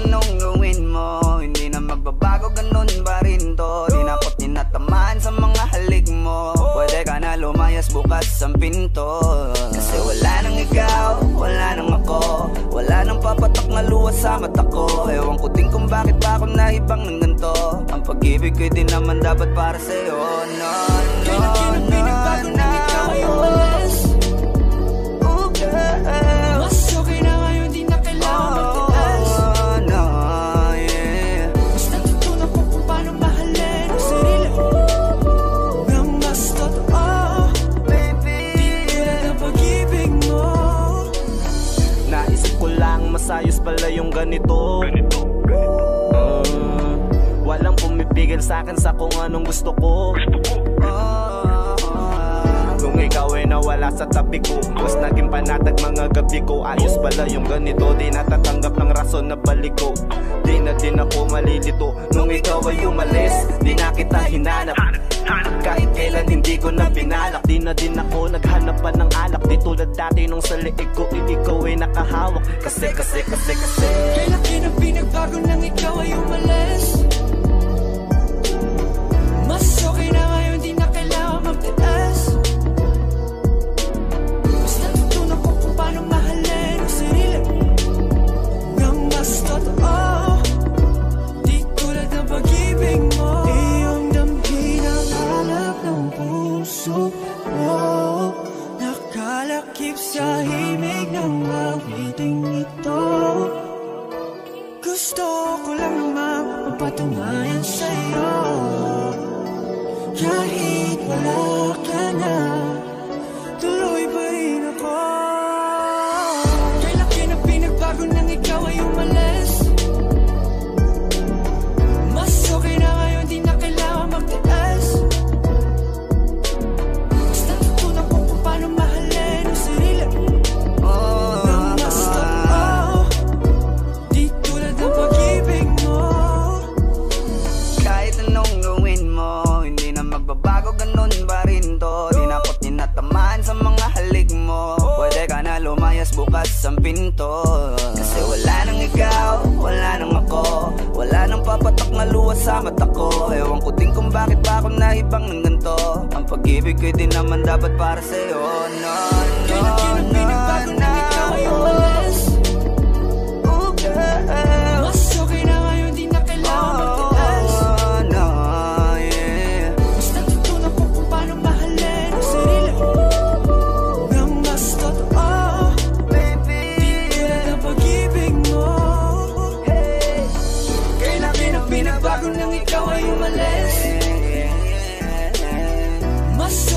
anong gawin mo. Hindi na magbabago, ganun ba rin to? Di na tinatamaan sa mga halik mo. Pwede ka na lumayas bukas ang pinto. Kasi wala nang ikaw, wala nang ako. Wala nang papatak na luwa sa mata ko. Ewan ko din kung bakit ba ako naibang ng ganito Ang pag-ibig ko'y di naman dapat para sa'yo. No, no. Masayos pala yung ganito. Mm, Walang pumipigil sa akin sa kung anong gusto ko. Nung ikaw ay nawala sa tabi ko Mas naging panatag mga gabi ko. Ayos pala yung ganito Di natatanggap ng rason na balik ko. Di na din ako malilito. Nung ikaw ay umalis Di na kita hinanap. Kahit ko na binalak Di na din ako naghanap pa ng alak. Di tulad dati nung sa liig ko Ikaw ay nakahawak. Kasi kasi kasi kasi. Kailan kinang pinagbago nang ikaw ay umalis. Mas okay na puso mo. Nakalakip sa himig ng awiting ito. Gusto ko lang mapatunayan sa'yo. Kahit wala pinto. Kasi wala nang ikaw, wala nang ako. Wala nang papatak na luha sa mata ko. Ewan ko din kung bakit ba ako naibang ng ganito Ang pag-ibig ko'y di naman dapat para sa'yo. No, no, no joy, you my lesson. Must